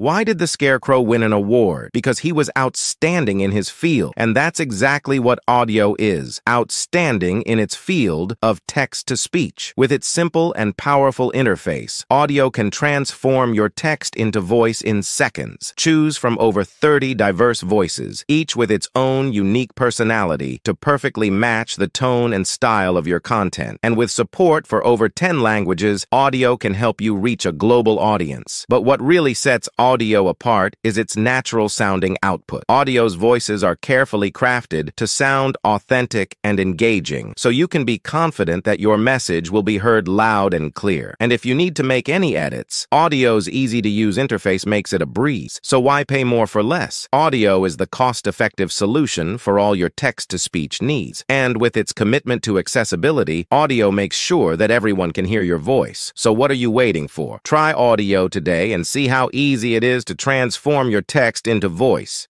Why did the Scarecrow win an award? Because he was outstanding in his field, and that's exactly what AUDYO is, outstanding in its field of text-to-speech. With its simple and powerful interface, AUDYO can transform your text into voice in seconds. Choose from over 30 diverse voices, each with its own unique personality to perfectly match the tone and style of your content. And with support for over 10 languages, AUDYO can help you reach a global audience. But what really sets AUDYO apart is its natural sounding output. AUDYO's voices are carefully crafted to sound authentic and engaging, so you can be confident that your message will be heard loud and clear. And if you need to make any edits, AUDYO's easy-to-use interface makes it a breeze, so why pay more for less? AUDYO is the cost-effective solution for all your text-to-speech needs, and with its commitment to accessibility, AUDYO makes sure that everyone can hear your voice. So what are you waiting for? Try AUDYO today and see how easy it is to transform your text into voice.